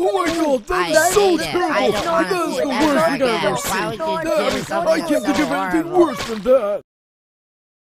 Oh my god, I that's so it. terrible! I don't That's the worst thing I've ever seen! I can't think of anything worse than that!